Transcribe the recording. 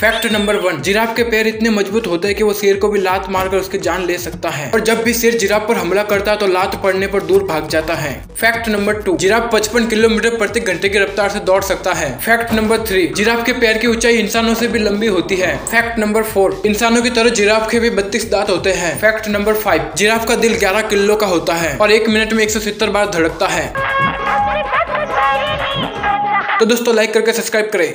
Fact number one giraffe के पैर इतने मज़बूत होते हैं कि वो शेर को भी लात मारकर उसकी जान ले सकता है। और जब भी शेर जिराफ पर हमला करता है तो लात पड़ने पर दूर भाग जाता है। Fact number two giraffe 55 kilometre प्रति घंटे की रफ्तार से दौड़ सकता है। फैक्ट नंबर थ्री जिराफ के पैर की ऊंचाई इंसानों से भी लंबी होती है। फैक्ट नंबर फोर इंसानों की तरह जिराफ के भी बत्तीस दांत होते हैं। फैक्ट नंबर फाइव जिराफ का दिल ग्यारह किलो का होता है और एक मिनट में एक सौ सितर बार धड़कता है। तो दोस्तों लाइक करके सब्सक्राइब करें।